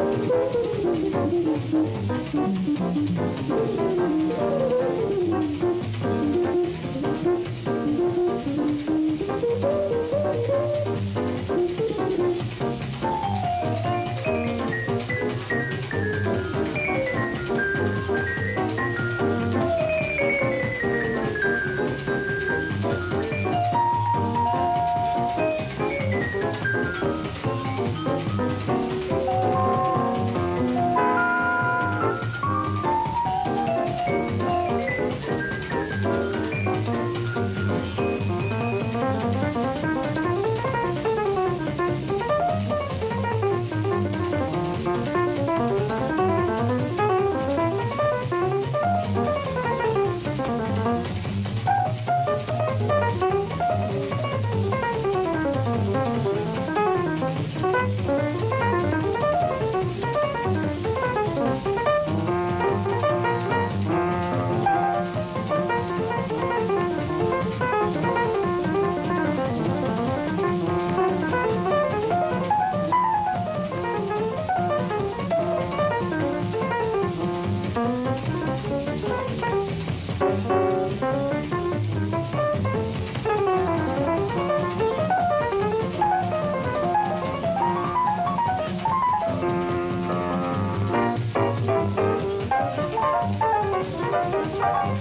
Thank you. Música